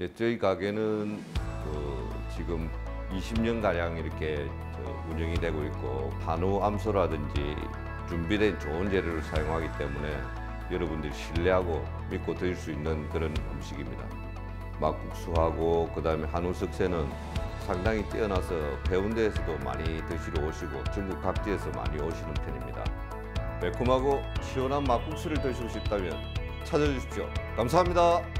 이제 저희 가게는 그 지금 20년 가량 이렇게 운영이 되고 있고 한우 암소라든지 준비된 좋은 재료를 사용하기 때문에 여러분들이 신뢰하고 믿고 드실 수 있는 그런 음식입니다. 막국수하고 그다음에 한우 석쇠는 상당히 뛰어나서 해운대에서도 많이 드시러 오시고 전국 각지에서 많이 오시는 편입니다. 매콤하고 시원한 막국수를 드시고 싶다면 찾아주십시오. 감사합니다.